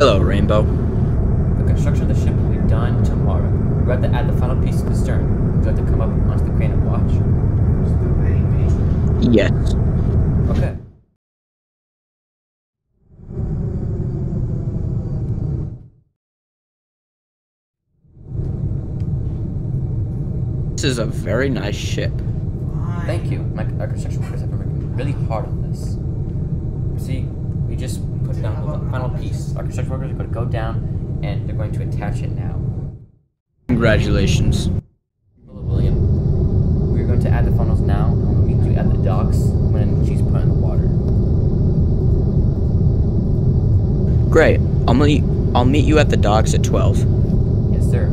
Jimbo. The construction of the ship will be done tomorrow. We're have to add the final piece to the stern. Would you like to come up onto the crane and watch? Yes. Okay. This is a very nice ship. Thank you. My our construction workers have been working really hard on this. See, we just put down the final piece. Our construction workers are going to go down and they're going to attach it now. Congratulations. Hello, William. We're going to add the funnels now, and we'll meet you at the docks when she's put in the water. Great. I'll meet I'll meet you at the docks at 12. Yes. Sir,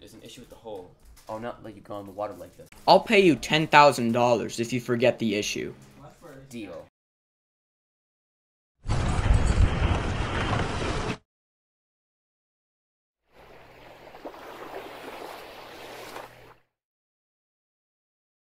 there's an issue with the hole. I'll not let you go in the water like this. I'll pay you $10,000 if you forget the issue. Deal.